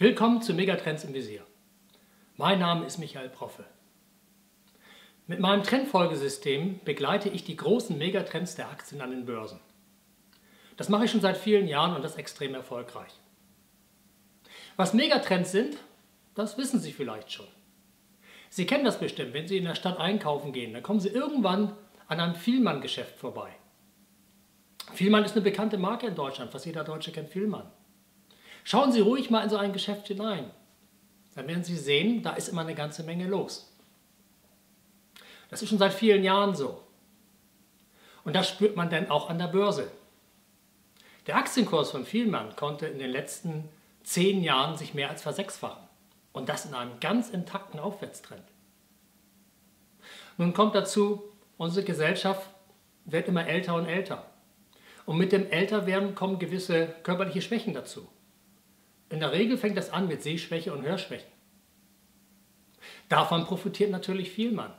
Willkommen zu Megatrends im Visier. Mein Name ist Michael Proffe. Mit meinem Trendfolgesystem begleite ich die großen Megatrends der Aktien an den Börsen. Das mache ich schon seit vielen Jahren und das extrem erfolgreich. Was Megatrends sind, das wissen Sie vielleicht schon. Sie kennen das bestimmt, wenn Sie in der Stadt einkaufen gehen, dann kommen Sie irgendwann an einem Vielmann-Geschäft vorbei. Vielmann ist eine bekannte Marke in Deutschland, fast jeder Deutsche kennt Vielmann. Schauen Sie ruhig mal in so ein Geschäft hinein. Dann werden Sie sehen, da ist immer eine ganze Menge los. Das ist schon seit vielen Jahren so. Und das spürt man dann auch an der Börse. Der Aktienkurs von Vielmann konnte in den letzten zehn Jahren sich mehr als versechsfachen. Und das in einem ganz intakten Aufwärtstrend. Nun kommt dazu, unsere Gesellschaft wird immer älter und älter. Und mit dem Älterwerden kommen gewisse körperliche Schwächen dazu. In der Regel fängt das an mit Sehschwäche und Hörschwächen. Davon profitiert natürlich Vielmann.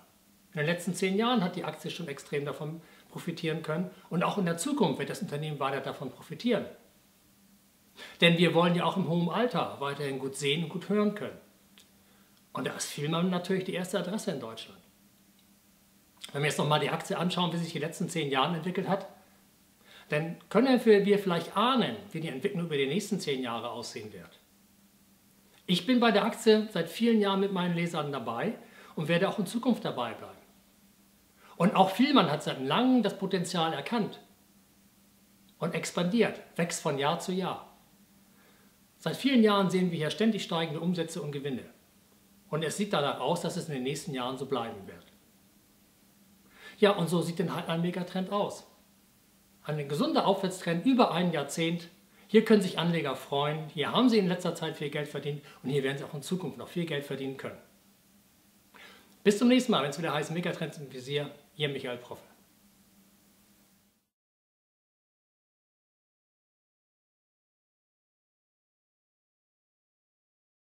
In den letzten zehn Jahren hat die Aktie schon extrem davon profitieren können und auch in der Zukunft wird das Unternehmen weiter davon profitieren. Denn wir wollen ja auch im hohen Alter weiterhin gut sehen und gut hören können. Und da ist Vielmann natürlich die erste Adresse in Deutschland. Wenn wir jetzt nochmal die Aktie anschauen, wie sich die letzten zehn Jahre entwickelt hat, dann können wir vielleicht ahnen, wie die Entwicklung über die nächsten zehn Jahre aussehen wird. Ich bin bei der Aktie seit vielen Jahren mit meinen Lesern dabei und werde auch in Zukunft dabei bleiben. Und auch Vielmann hat seit langem das Potenzial erkannt und expandiert, wächst von Jahr zu Jahr. Seit vielen Jahren sehen wir hier ständig steigende Umsätze und Gewinne. Und es sieht danach aus, dass es in den nächsten Jahren so bleiben wird. Ja, und so sieht dann halt ein Megatrend aus. Ein gesunder Aufwärtstrend über ein Jahrzehnt. Hier können sich Anleger freuen. Hier haben sie in letzter Zeit viel Geld verdient und hier werden sie auch in Zukunft noch viel Geld verdienen können. Bis zum nächsten Mal, wenn es wieder heißt Megatrends im Visier. Ihr Michael Proffe.